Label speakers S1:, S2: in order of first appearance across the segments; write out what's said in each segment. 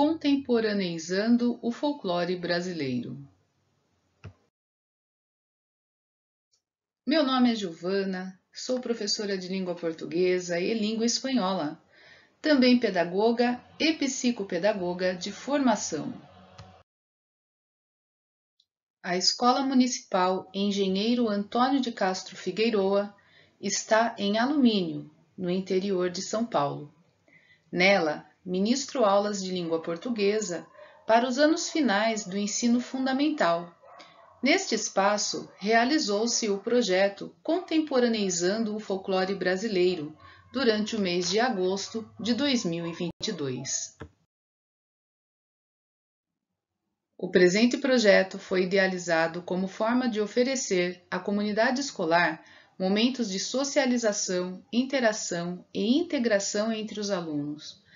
S1: Contemporaneizando o folclore brasileiro. Meu nome é Giovana, sou professora de língua portuguesa e língua espanhola, também pedagoga e psicopedagoga de formação. A Escola Municipal Engenheiro Antônio de Castro Figueiroa está em Alumínio, no interior de São Paulo. Nela, ministro aulas de língua portuguesa para os anos finais do ensino fundamental. Neste espaço, realizou-se o projeto Contemporaneizando o Folclore Brasileiro durante o mês de agosto de 2022. O presente projeto foi idealizado como forma de oferecer à comunidade escolar momentos de socialização, interação e integração entre os alunos.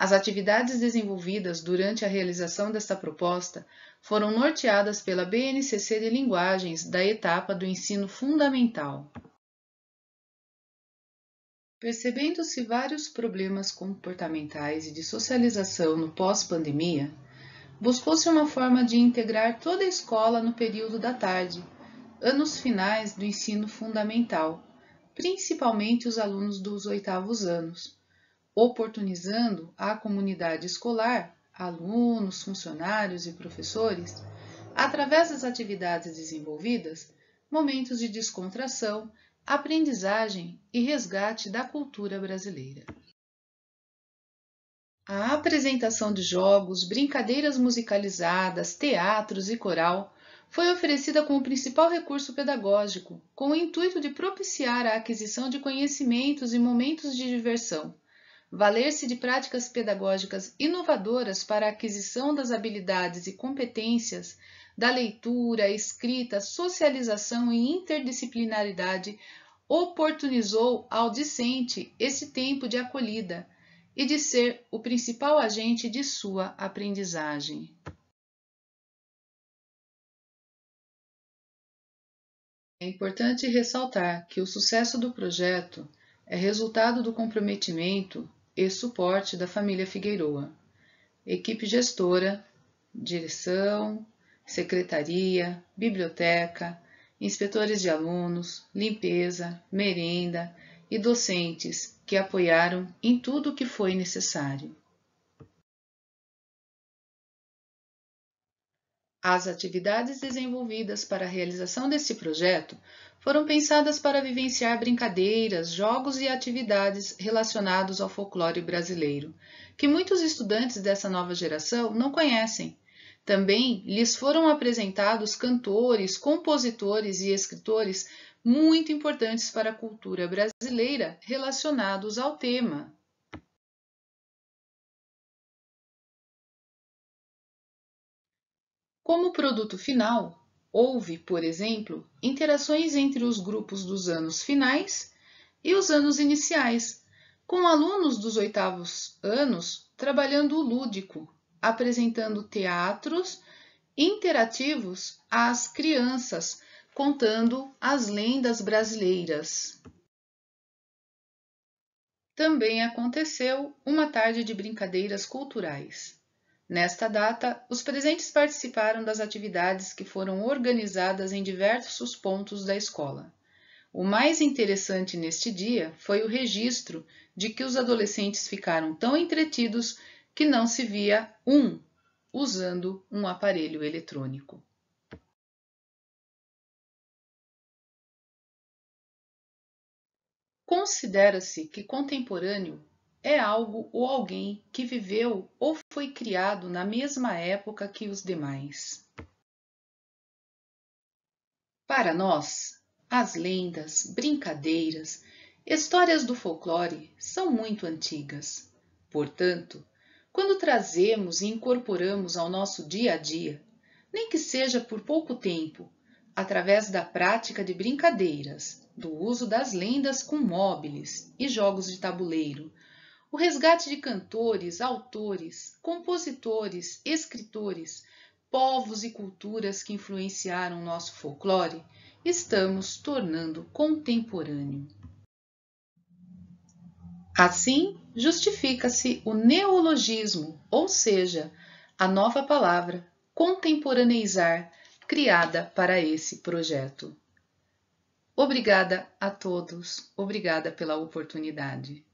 S1: As atividades desenvolvidas durante a realização desta proposta foram norteadas pela BNCC de Linguagens da etapa do ensino fundamental. Percebendo-se vários problemas comportamentais e de socialização no pós-pandemia, buscou-se uma forma de integrar toda a escola no período da tarde, anos finais do ensino fundamental, principalmente os alunos dos oitavos anos, oportunizando à comunidade escolar, alunos, funcionários e professores, através das atividades desenvolvidas, momentos de descontração, aprendizagem e resgate da cultura brasileira. A apresentação de jogos, brincadeiras musicalizadas, teatros e coral foi oferecida como principal recurso pedagógico, com o intuito de propiciar a aquisição de conhecimentos e momentos de diversão, valer-se de práticas pedagógicas inovadoras para a aquisição das habilidades e competências da leitura, escrita, socialização e interdisciplinaridade, oportunizou ao discente esse tempo de acolhida e de ser o principal agente de sua aprendizagem. É importante ressaltar que o sucesso do projeto é resultado do comprometimento e suporte da família Figueiroa, equipe gestora, direção, secretaria, biblioteca, inspetores de alunos, limpeza, merenda e docentes que apoiaram em tudo o que foi necessário. As atividades desenvolvidas para a realização deste projeto foram pensadas para vivenciar brincadeiras, jogos e atividades relacionados ao folclore brasileiro, que muitos estudantes dessa nova geração não conhecem. Também lhes foram apresentados cantores, compositores e escritores muito importantes para a cultura brasileira relacionados ao tema. Como produto final, houve, por exemplo, interações entre os grupos dos anos finais e os anos iniciais, com alunos dos oitavos anos trabalhando o lúdico, apresentando teatros interativos às crianças, contando as lendas brasileiras. Também aconteceu uma tarde de brincadeiras culturais. Nesta data, os presentes participaram das atividades que foram organizadas em diversos pontos da escola. O mais interessante neste dia foi o registro de que os adolescentes ficaram tão entretidos que não se via um usando um aparelho eletrônico. Considera-se que contemporâneo é algo ou alguém que viveu ou foi criado na mesma época que os demais. Para nós, as lendas, brincadeiras, histórias do folclore são muito antigas. Portanto, quando trazemos e incorporamos ao nosso dia a dia, nem que seja por pouco tempo, através da prática de brincadeiras, do uso das lendas com móveis e jogos de tabuleiro, o resgate de cantores, autores, compositores, escritores, povos e culturas que influenciaram nosso folclore, estamos tornando contemporâneo. Assim, justifica-se o neologismo, ou seja, a nova palavra contemporaneizar criada para esse projeto. Obrigada a todos, obrigada pela oportunidade.